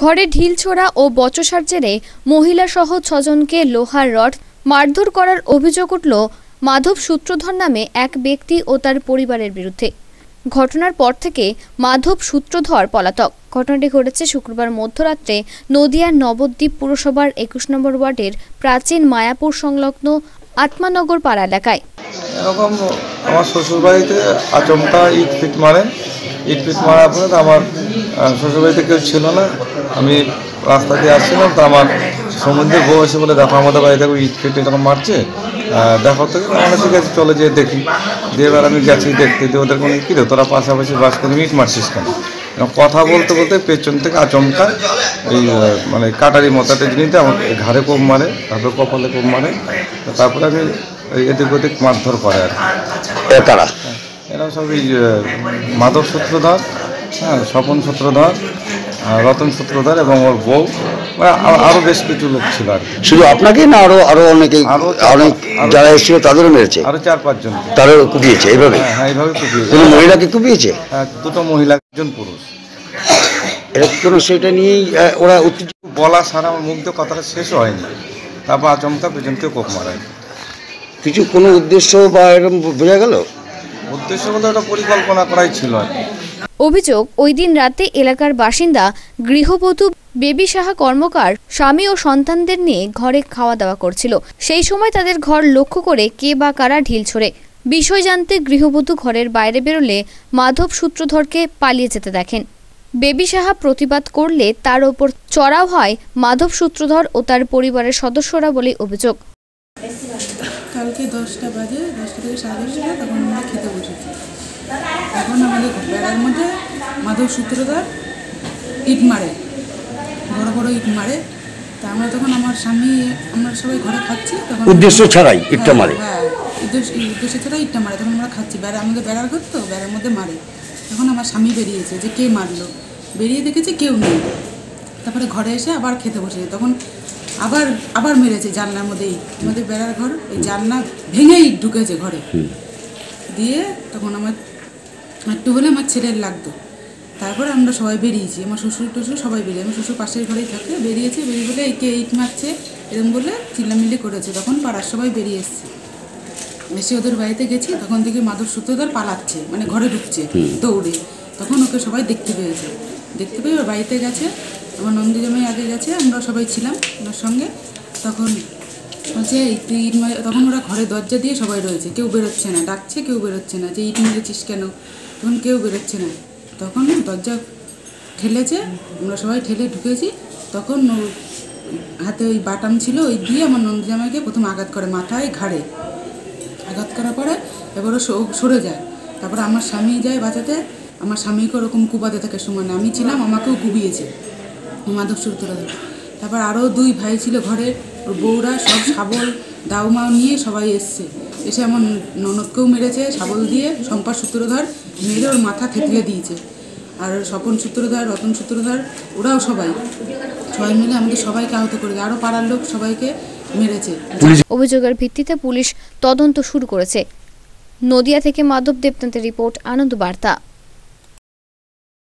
ঘরে ঢিল ছোড়া ও বচসার জেরে মহিলাসহ ছজনকে লোহার রড মারধর করার অভিযোগ উঠল মাধব সূত্রধর নামে এক ব্যক্তি ও তার পরিবারের বিরুদ্ধে। ঘটনার পর থেকে মাধব সূত্রধর পলাতক। ঘটনাটি ঘটেছে শুক্রবার মধ্যরাত্রে নদিয়ার নবদ্বীপ পুরসভার একুশ নম্বর ওয়ার্ডের প্রাচীন মায়াপুর সংলগ্ন আত্মানগর পাড়া এলাকায়। এরকম আমার শ্বশুরবাড়িতে আচমকা ইট মারে। ইট মারার আমার শ্বশুরবাড়িতে কেউ ছিল না। আমি রাস্তা দিয়ে আসছিলাম তো আমার সমুদ্রে বউ এসে বলে দেখো আমাদের বাড়িতে ইট ফিট এরকম মারছে। দেখো তো আমরা ঠিক আছে চলে যেয়ে দেখি। দিয়ে এবার আমি গেছি দেখতে দিয়ে ওদের কোনো কী তোরা পাশাপাশি বাস করে ইট মারছিস কেন? কথা বলতে বলতে পেছন থেকে আচমকা এই মানে কাটারি মতাটা জিনিসটা আমার ঘাড়ে কোপ মারে তারপরে কপালে কোপ মারে তারপরে আমি এদিক ওদিক মারধর করে আর কি। এ এরা সব এই মাধব সূত্রধর হ্যাঁ স্বপন সূত্রধর রতন সূত্রধর এবং ওর বউ মানে আ- আরও বেশ কিছু লোক ছিল আর কি। শুধু আপনাকে না আরও আরও অনেকে আরও অনেক আরো- যারা এসেছিল তাদেরও মেরেছে। আরও চার পাঁচজন। তারও কুপিয়েছে এইভাবে? হ্যাঁ হ্যাঁ এইভাবে কুপিয়েছে। কোনো মহিলাকে কুপিয়েছে? হ্যাঁ, দুটো মহিলা একজন পুরুষ। এটা কি কোনো সেটা নিয়েই আহ, ওরা বলা সারা আমার মুখ দিয়ে কথাটা শেষ হয়নি। তারপর আচমকা পেছনকে কোপ মারায়। কিছু কোনো উদ্দেশ্য বা এরকম বোঝা গেল? উদ্দেশ্য বলতে ওটা পরিকল্পনা করাই ছিল আর কি। অভিযোগ, ওই দিন রাতে এলাকার বাসিন্দা গৃহবধূ বেবি সাহা কর্মকার স্বামী ও সন্তানদের নিয়ে ঘরে খাওয়া দাওয়া করছিল। সেই সময় তাদের ঘর লক্ষ্য করে কে বা কারা ঢিল ছোড়ে। বিষয় জানতে গৃহবধূ ঘরের বাইরে বেরোলে মাধব সূত্রধরকে পালিয়ে যেতে দেখেন। বেবি সাহা প্রতিবাদ করলে তার ওপর চড়াও হয় মাধব সূত্রধর ও তার পরিবারের সদস্যরা বলে অভিযোগ। কালকে দশটা বাজে দশটা থেকে সাড়ে দশটা তখন আমরা খেতে বসেছি। তখন আমাদের বেড়ার মধ্যে মাধব সূত্রধর ইট মারে বড় বড় ইট মারে। তা আমরা তখন আমার স্বামী আমরা সবাই ঘরে খাচ্ছি তখন উদ্দেশ্য ছাড়াই ইটটা হ্যাঁ, মারে। হ্যাঁ উদ্দেশ্য উদ্দেশ্য ছাড়া ইটটা মারে তখন আমরা খাচ্ছি। বেড়া আমাদের বেড়ার ঘর তো বেড়ার মধ্যে মারে। তখন আমার স্বামী বেরিয়েছে যে কে মারলো? বেরিয়ে দেখেছে কেউ নেই। তারপরে ঘরে এসে আবার খেতে বসেছে। তখন আবার আবার মেরেছে জানলার মধ্যেই আমাদের বেড়ার ঘর ওই জানলা ভেঙেই ঢুকেছে ঘরে। দিয়ে তখন আমার একটু হলে আমার ছেলের লাগতো। তারপরে আমরা সবাই বেরিয়েছি। আমার শ্বশুর টশুর সবাই বেরিয়ে আমার শ্বশুর পাশের ঘরেই থাকে বেরিয়েছে বেরিয়ে বলে একে ইট মারছে এরকম বলে চিল্লামিল্লি করেছে। তখন পাড়ার সবাই বেরিয়ে এসছে। এসে ওদের বাড়িতে গেছি তখন থেকে মাধব সূত্রধর পালাচ্ছে মানে ঘরে ঢুকছে দৌড়ে। তখন ওকে সবাই দেখতে পেয়েছে। দেখতে পেয়ে ওর বাড়িতে গেছে। আমার নন্দী জামাই আগে গেছে, আমরা সবাই ছিলাম ওনার সঙ্গে। তখন বলছে তুই ইট মারে তখন ওরা ঘরে দরজা দিয়ে সবাই রয়েছে, কেউ বেরোচ্ছে না। ডাকছে, কেউ বেরোচ্ছে না যে, ইট মেরেছিস কেন? তখন কেউ বেরোচ্ছে না। তখন দরজা ঠেলেছে, আমরা সবাই ঠেলে ঢুকেছি। তখন হাতে ওই বাটাম ছিল, ওই দিয়ে আমার নন্দী জামাইকে প্রথম আঘাত করে মাথায়, ঘাড়ে। আঘাত করার পরে এবারও সরে যায়। তারপরে আমার স্বামী যায় বাঁচাতে। আমার স্বামীকে ওরকম কুবাতে থাকে সময় আমি ছিলাম, আমাকেও কুবিয়েছে। মাধব সূত্রধর তারপর আরও দুই ভাই ছিল ঘরে, ওর বউরা সব শাবল দাউমাও নিয়ে সবাই এসছে। এসে আমার ননদকেও মেরেছে, শাবল দিয়ে সম্পার সূত্রধর মেরে ওর মাথা থেতলে দিয়েছে। আর স্বপন সূত্রধর, রতন সূত্রধর, ওরাও সবাই। সবাই মিলে আমাদের সবাইকে আহত করেছে আরও পাড়ার লোক সবাইকে মেরেছে। অভিযোগের ভিত্তিতে পুলিশ তদন্ত শুরু করেছে। নদিয়া থেকে মাধব দেবনাথের রিপোর্ট আনন্দ বার্তা